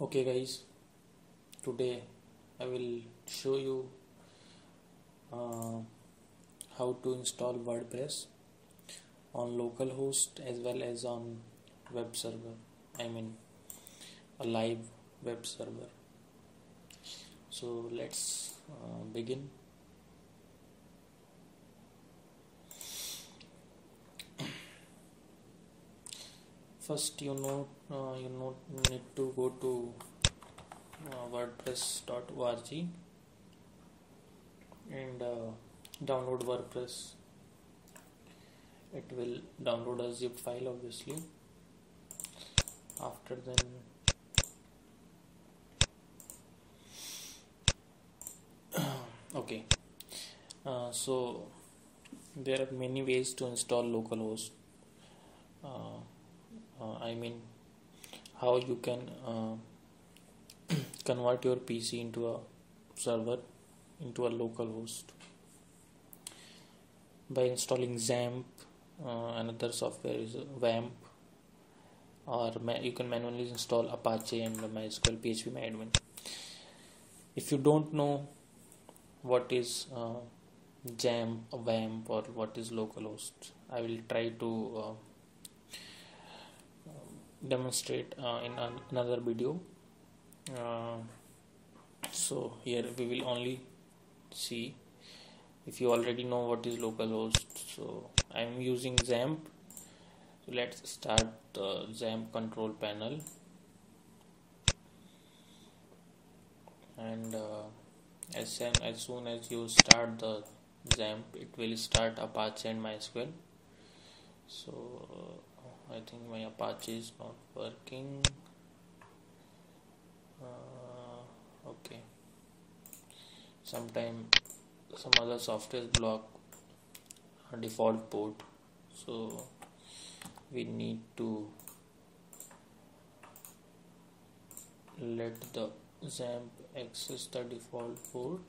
okay guys. Today I will show you uh, how to install WordPress on localhost as well as on web server. I mean a live web server. So let's uh, begin first you know uh, you know need to go to uh, wordpress.org and uh, download wordpress. It will download a zip file obviously. After then okay. Uh, so there are many ways to install localhost I mean how you can uh, convert your PC into a server into a local host. By installing XAMPP uh, another software is WAMP or you can manually install Apache and MySQL phpMyAdmin if you don't know what is uh, XAMPP WAMP or what is localhost I will try to uh, demonstrate uh, in an another video. Uh, so here we will only see if you already know what is localhost so I'm using XAMPP. So let's start the XAMPP control panel. And uh, as, soon, as soon as you start the XAMPP it will start Apache and MySQL. So I think my Apache is not working. Uh, okay. Sometime some other software block default port. So we need to let the XAMPP access the default port.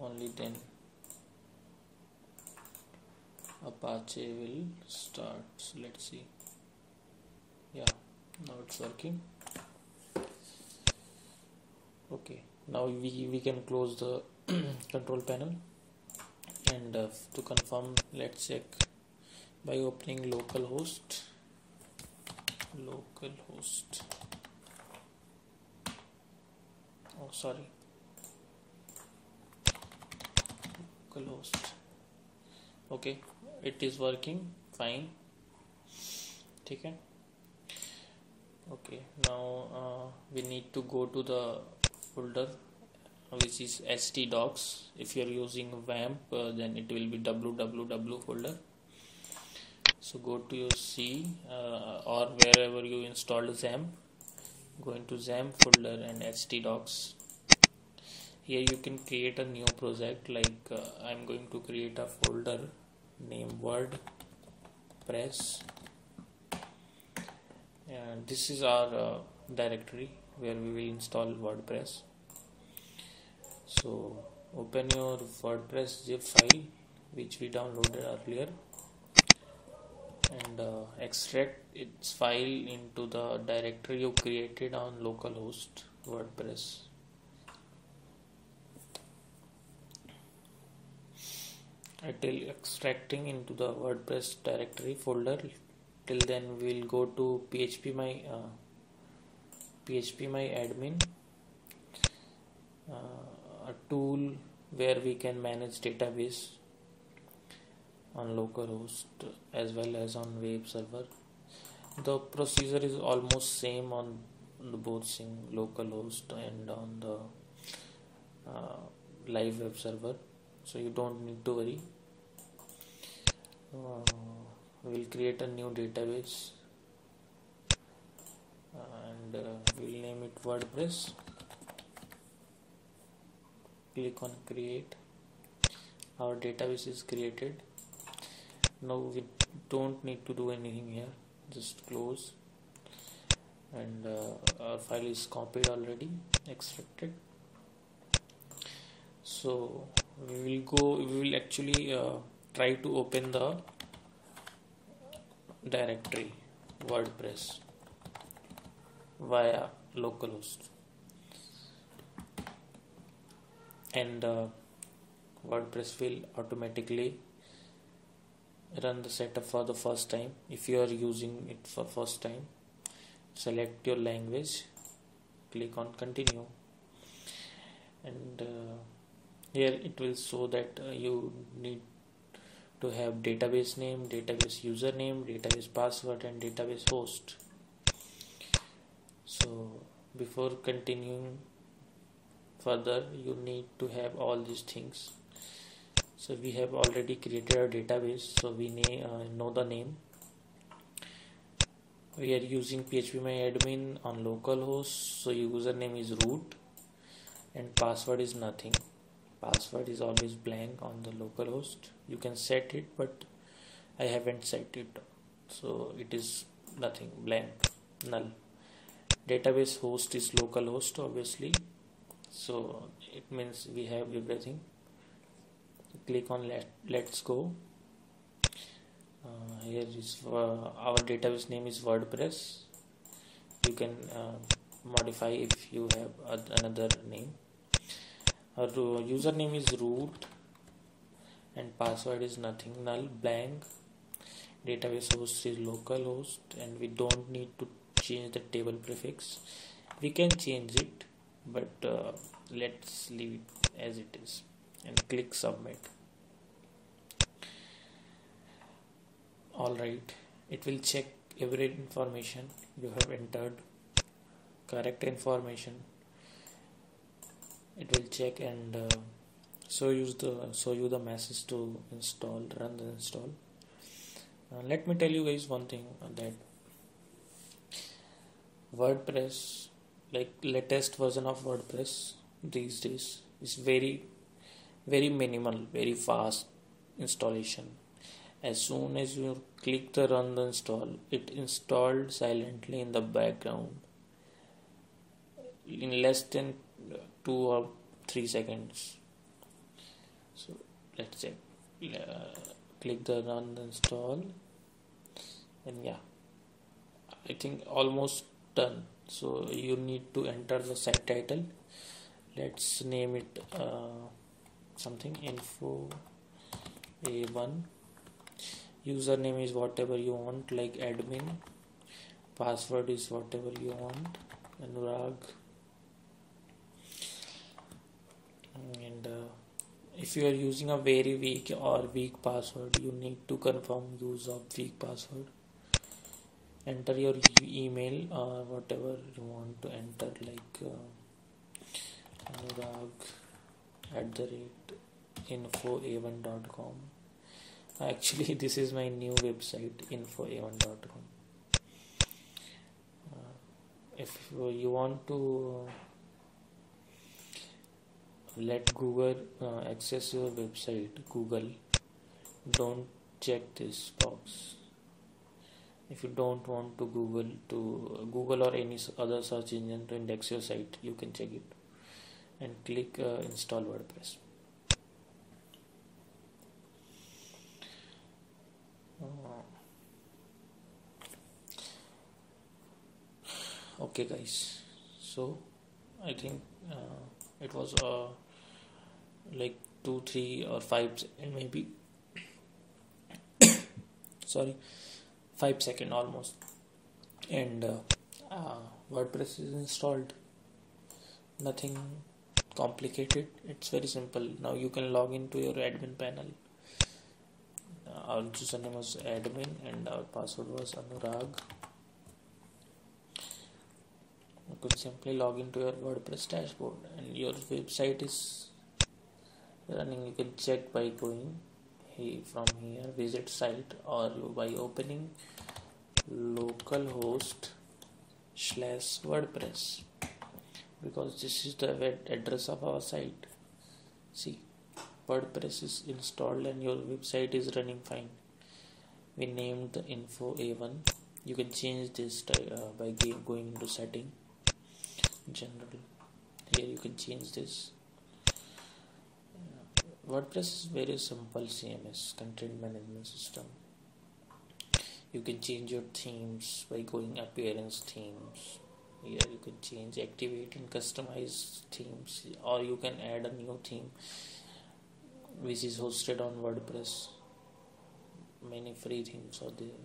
Only then apache will start. So let's see. Yeah now it's working. Okay now we, we can close the control panel. And uh, to confirm let's check by opening localhost localhost oh sorry. Localhost okay it is working fine. okay okay now uh, we need to go to the folder which is htdocs if you are using WAMP uh, then it will be www folder. So go to your c uh, or wherever you installed XAMPP go into XAMPP folder and htdocs here you can create a new project like uh, I'm going to create a folder named WordPress and this is our uh, directory where we will install WordPress. So open your WordPress zip file which we downloaded earlier and uh, extract its file into the directory you created on localhost WordPress till extracting into the WordPress directory folder. Till then we'll go to php my uh, php my admin uh, a tool where we can manage database on localhost as well as on web server. The procedure is almost same on both sing localhost and on the uh, live web server. So you don't need to worry uh, we'll create a new database and uh, we'll name it WordPress. Click on create. Our database is created. Now we don't need to do anything here. Just close. And uh, our file is copied already extracted. So we will go we will actually uh, try to open the directory WordPress via localhost. And uh, WordPress will automatically run the setup for the first time. If you are using it for first time select your language click on continue. And uh, here it will show that uh, you need to have database name database username database password and database host. So before continuing further you need to have all these things. So we have already created a database so we uh, know the name. We are using phpMyAdmin on localhost so username is root and password is nothing password is always blank on the localhost. You can set it but I haven't set it. So it is nothing blank null. Database host is localhost obviously. So it means we have everything. Click on let, let's go. Uh, here is uh, our database name is wordpress. You can uh, modify if you have another name our username is root and password is nothing null blank. Database host is localhost and we don't need to change the table prefix. We can change it but uh, let's leave it as it is and click submit. Alright it will check every information you have entered. Correct information it will check and uh, show you the show you the message to install run the install. Uh, let me tell you guys one thing that WordPress like latest version of WordPress these days is very very minimal very fast installation. As soon as you click the run the install it installed silently in the background. In less than two or three seconds. So let's say uh, click the run install. And yeah. I think almost done. So you need to enter the site title. Let's name it uh, something info a1 username is whatever you want like admin. Password is whatever you want. Anurag and uh, if you are using a very weak or weak password you need to confirm use of weak password. Enter your email or whatever you want to enter like uh, anurag at the rate info1.com actually this is my new website info1.com uh, if you want to let google uh, access your website google. Don't check this box. If you don't want to google to google or any other search engine to index your site you can check it. And click uh, install wordpress. Okay guys. So i think uh, it was uh, like two three or five and maybe sorry five second almost. And uh, uh, wordpress is installed. Nothing complicated. It's very simple. Now you can log into your admin panel. Uh, our username was admin and our password was anurag. You could simply log into your WordPress dashboard and your website is running you can check by going from here visit site or by opening localhost slash WordPress. Because this is the web address of our site. See WordPress is installed and your website is running fine. We named the info a1 you can change this uh, by going into setting. General. Here you can change this WordPress is very simple CMS content management system. You can change your themes by going appearance themes. Here you can change activate and customize themes or you can add a new theme which is hosted on wordpress. Many free themes are there.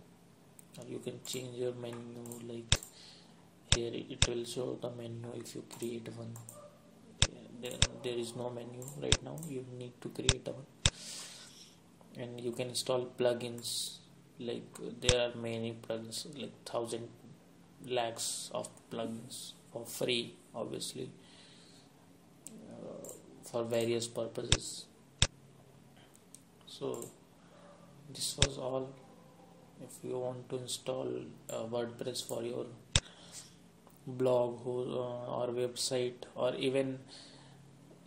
Or you can change your menu like here it will show the menu if you create one there, there is no menu right now. You need to create one. And you can install plugins like there are many plugins like thousand lakhs of plugins for free obviously uh, for various purposes. So this was all. If you want to install uh, wordpress for your blog uh, or website or even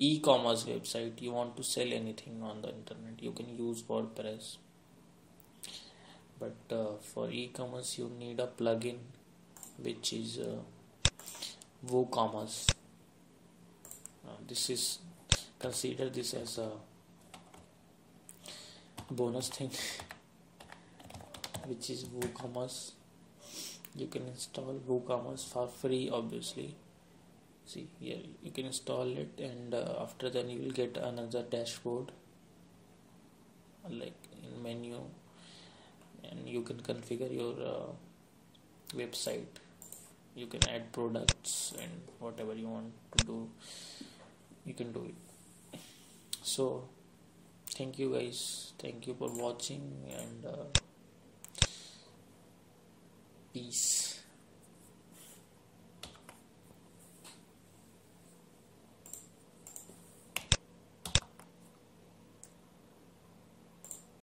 e-commerce website you want to sell anything on the internet you can use wordpress. But uh, for e-commerce you need a plugin which is uh, woocommerce. Uh, this is consider this as a bonus thing which is woocommerce. You can install woocommerce for free obviously see here you can install it and uh, after then you will get another dashboard like in menu and you can configure your uh, website. You can add products and whatever you want to do you can do it. So thank you guys. Thank you for watching and uh, peace